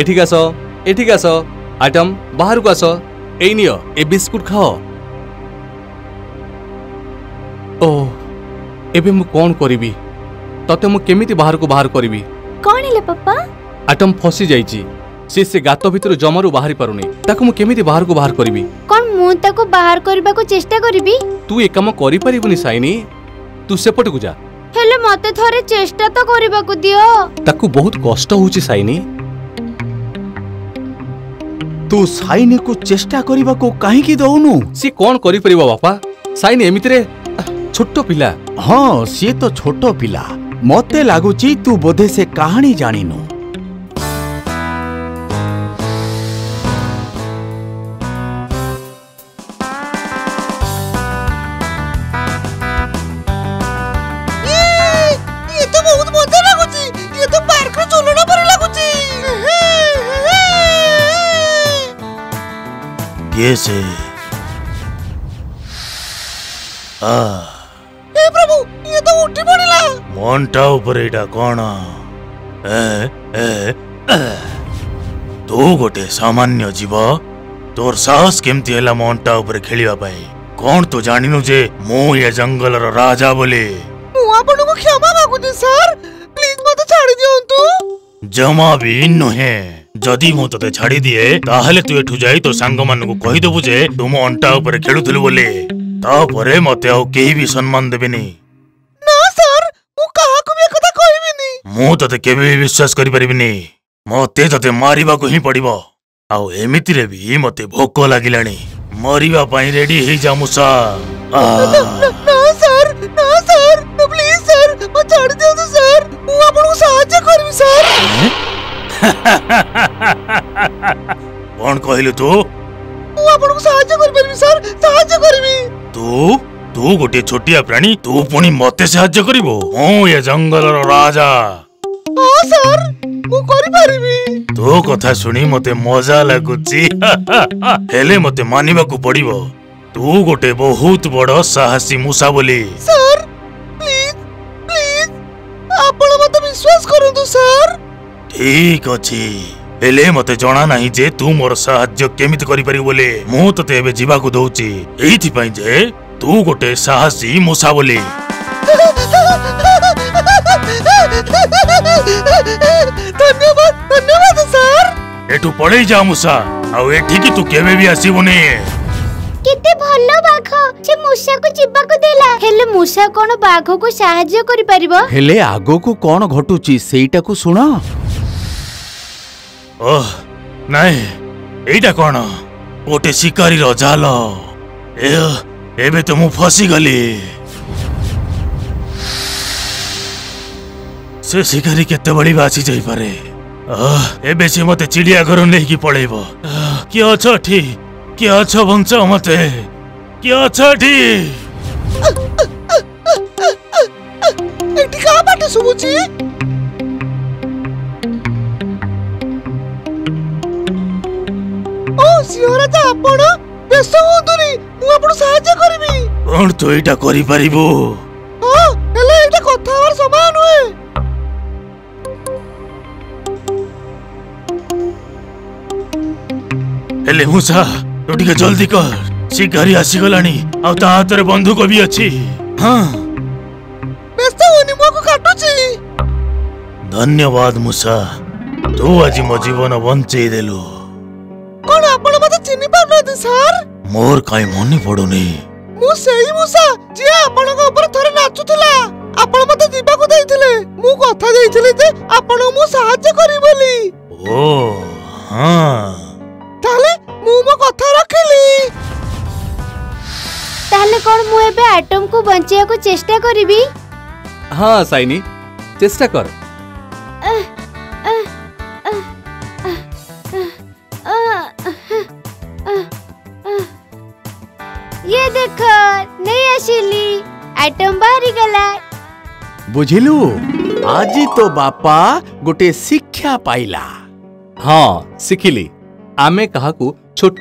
এঠিক আস এঠিক আস item বাহার আস এই নিও এ biscuit খাও ও এবে মু কোন করিবি ততে মু কেমিতি বাহার কো বাহার করিবি কোন হেলে পাপা আইটম ফসি যাইছি সে সে গাত ভিতর জমারু বাহারি পারুনি তাকু মু কেমিতি বাহার কো বাহার করিবি কোন মু তাকু বাহার করিবা কো চেষ্টা করিবি তুই এ কাম করি পারিবনি সাইনি তু সেপটে সেপটকু যা মতে ମତେ চেষ্টা তো করিবা কো দিও তাকু বহুত কষ্ট হউছি সাইনি ତୁ ସାଇନିକୁ ଚେଷ୍ଟା କରିବାକୁ କାହିଁକି ଦଉନୁ ସିଏ କ'ଣ କରିପାରିବ ବାପା ସାଇନି ଏମିତିରେ ଛୋଟ ପିଲା ହଁ ସିଏ ତ ଛୋଟ ପିଲା ମତେ ଲାଗୁଛି ତୁ ବୋଧେ ସେ କାହାଣୀ ଜାଣିନୁ pies है आ हे प्रभु ये तो उठी पड़िला मोंटा ऊपर एटा कोण ए ए ए। तू गोटे सामान्य जीव तोर साहस केमती है मोंटा ऊपर खेलिया पाई कौन तो जानिनु जे मो ये जंगल रो राजा बोले मु आपन को क्षमा मांगु दी सर प्लीज मते छाड़ दियो तू जमा भी नुहे जदि मु तते छाडी दिए ताहले तू एठु जाई तो सांग मानन को कहि देबु जे तुम अंटा ऊपर खेलुथुल बोले ता परे मते आउ केही भी सम्मान देबेनी नो सर मु कहा को बे कथा कहिबिनी मु तते केबे विश्वास करि परिबिनी मते तते मारिबा को ही पडिबो आउ एमिति रे भी मते भोको लागिलानी मरिबा पई रेडी हे जा मुसा no sir no sir please sir मु छोड़ दे सर मु आपनो साहज करबी सर কোণ কহিলু তু ମୁଁ ଆପଣଙ୍କୁ ସାହାଯ୍ୟ କରିପାରିବି ସାର୍ ସାହାଯ୍ୟ କରିବି তু তু গোটিয়ে ছোটিয়া প্রাণী তু পুনি মতে সাহায্য করিব হুঁ এ জঙ্গলর রাজা ହଁ ସାର୍ ମୁଁ କରିପାରିବି ତୋ କଥା ଶୁଣି ମତେ ମଜା ଲାଗୁଛି ହେଲେ ମତେ ମାନିବାକୁ ପଡିବ ତୁ ଗୋଟେ ବହୁତ ବଡ ସାହସୀ ମୂଷା ବୋଲି ସାର୍ ପ୍ଲିଜ୍ ପ୍ଲିଜ୍ ଆପଣ ମୋତେ ବିଶ୍ୱାସ କରନ୍ତୁ ସାର୍ ঠিক ଅଛି ହେଲେ ମତେ ଜଣା ନାହିଁ ଯେ ତୁ ମୋର ସାହାଯ୍ୟ କେମିତି କରିପାରିବୁ ବୋଲେ ମୁଁ ତତେ ଏବେ ଯିବାକୁ ଦଉଛି ଏଇଥିପାଇଁ ଯେ ତୁ ଗୋଟେ ସାହସୀ ମୂଷା ବୋଲି ଏଠୁ ପଳେଇ ଯା ମୂଷା ଆଉ ଏଠିକି ତୁ କେବେ ବି ଆସିବୁନି କେତେ ଭଲ ବାଘ ସେ ମୂଷାକୁ ଯିବାକୁ ଦେଲା ହେଲେ ମୂଷା କ'ଣ ବାଘକୁ ସାହାଯ୍ୟ କରିପାରିବ ହେଲେ ଆଗକୁ କ'ଣ ଘଟୁଛି ସେଇଟାକୁ ଶୁଣ ଓହ ନାଇଁ ଏଇଟା କ'ଣ ଗୋଟେ ଶିକାରୀର ଜାଲ ଏବେ ତ ମୁଁ ଫସିଗଲି ସେ ଶିକାରୀ କେତେବେଳେ ବି ଆସି ଯାଇପାରେ ଏବେ ସେ ମତେ ଚିଡ଼ିଆଘରୁ ନେଇକି ପଳେଇବ କିଏ ଅଛ ଏଠି କିଏ ଅଛ ବଞ୍ଚ ମତେ କିଏ ଅଛ ଏଠି ଏଠି କାହା ପାଟି ଶୁଭୁଛି ଆପଣ ବେସ ହୁଅନ୍ତୁନି ମୁଁ ଆପଣ ସାହାଯ୍ୟ କରିବି କଣ ତୁ ଏଇଟା କରିପାରିବୁ ହେଲେ ଏଇଟା କଥା ହବାର ସମୟ ନୁହେଁ ହେଲେ ମୁଁ ସା ତୁ ଟିକେ ଜଲ୍ଦି କର ଶିକାରି ଆସିଗଲାଣି ଆଉ ତା ବି ଅଛି ଧନ୍ୟବାଦ ବଞ୍ଚେଇ ଦେଲୁ ସାର୍ ମୋର କାଇଁ ମନେ ପଡୁନି ମୁଁ ସେଇ ମୂଷା ଯିଏ ଆପଣଙ୍କ ଉପରେ ଥରେ ନାଚୁଥିଲା ଆପଣ ମତେ ଯିବାକୁ ଦେଇଥିଲେ ମୁଁ କଥା ଦେଇଥିଲି ଯେ ଆପଣଙ୍କୁ ମୁଁ ସାହାଯ୍ୟ କରିବି ବୋଲି ଓ ହଁ ତାହେଲେ ମୁଁ ମୋ କଥା ରଖିଲି ତାହେଲେ କ'ଣ ମୁଁ ଏବେ ଆଟମକୁ ବଞ୍ଚେଇବାକୁ ଚେଷ୍ଟା କରିବି ହଁ ସାଇନି ଚେଷ୍ଟା କର ଆଇଟମ ବାହାରିଗଲା ବୁଝିଲୁ ଆଜି ତୋ ବାପା ଗୋଟେ ଶିକ୍ଷା ପାଇଲା ହଁ ଶିଖିଲି ଆମେ କାହାକୁ ଛୋଟ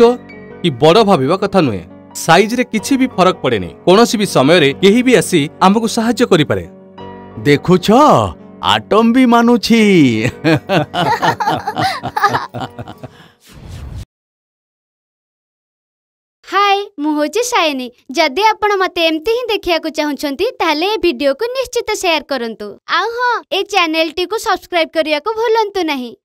କି ବଡ଼ ଭାବିବା କଥା ନୁହେଁ ସାଇଜରେ କିଛି ବି ଫରକ ପଡ଼େନି କୌଣସି ବି ସମୟରେ କେହି ବି ଆସି ଆମକୁ ସାହାଯ୍ୟ କରିପାରେ ଦେଖୁଛ ଆଟମ୍ ବି ମାନୁଛି हूँ सायनी जदि आप मत एम देखा चाहते भिडियो को निश्चित सेयार करूँ आ हाँ ये चैनल टी सब्सक्राइब करने को भूलु ना